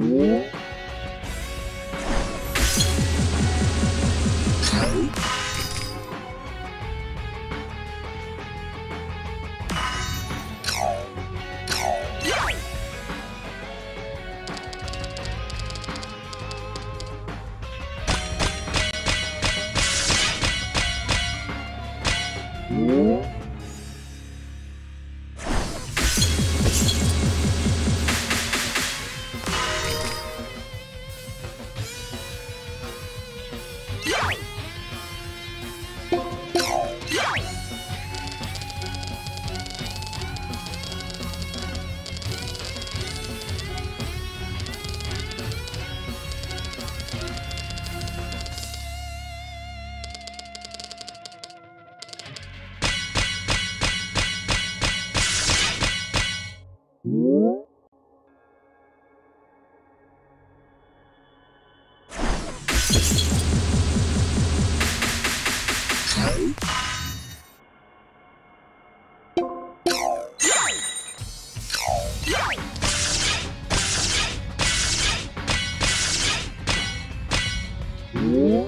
Yeah. Ủa?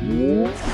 Ủa?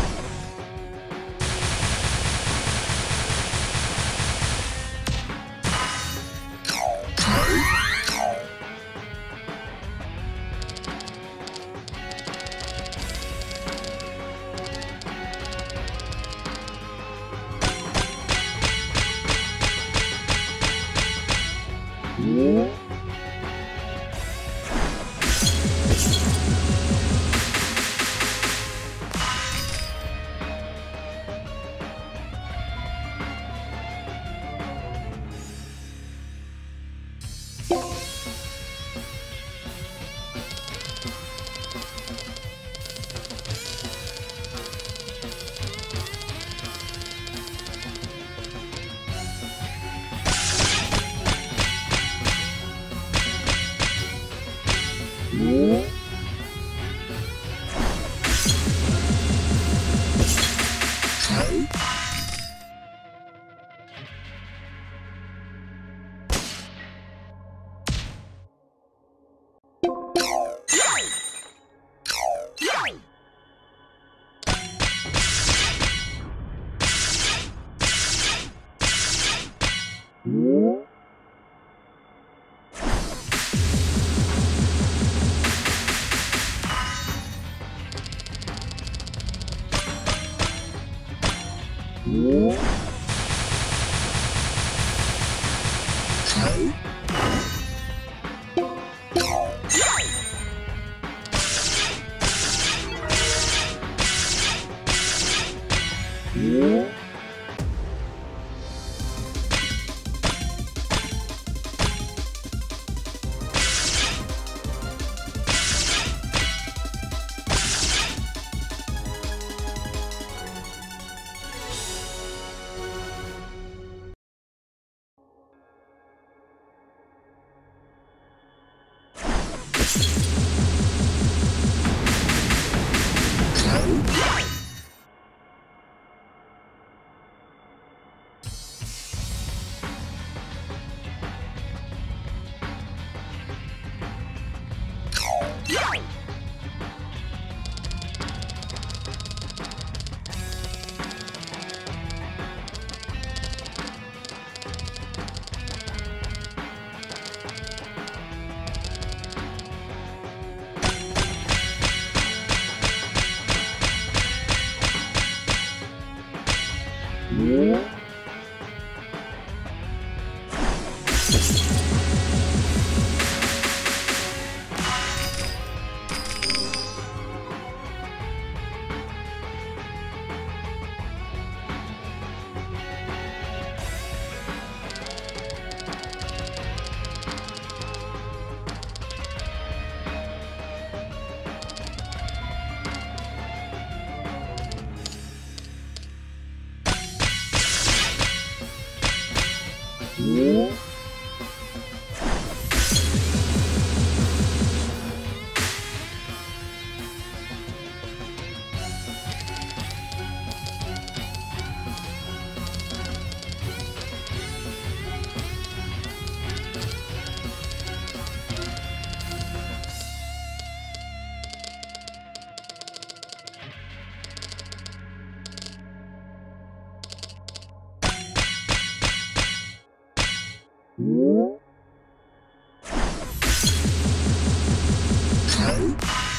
Yeah. Uhum. Yeah. Huh?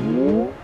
Uhum.